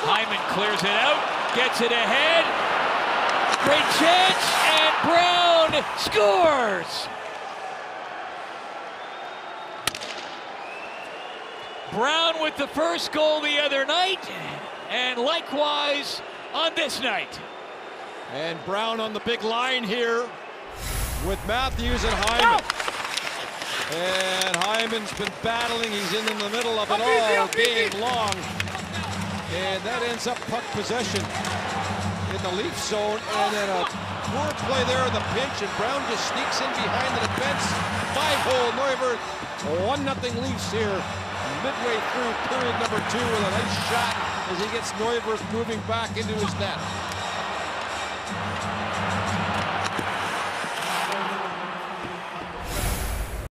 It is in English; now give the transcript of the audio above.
Hyman clears it out, gets it ahead. Great chance, and Brown scores. Brown with the first goal the other night, and likewise on this night. And Brown on the big line here with Matthews and Hyman. And Hyman's been battling. He's in, in the middle of it all game long. And that ends up puck possession in the Leaf zone. And then a poor play there in the pinch. And Brown just sneaks in behind the defense. Five-hole Neuvirth. 1-0 Leafs here. Midway through period number two with a nice shot as he gets Neuvirth moving back into his net.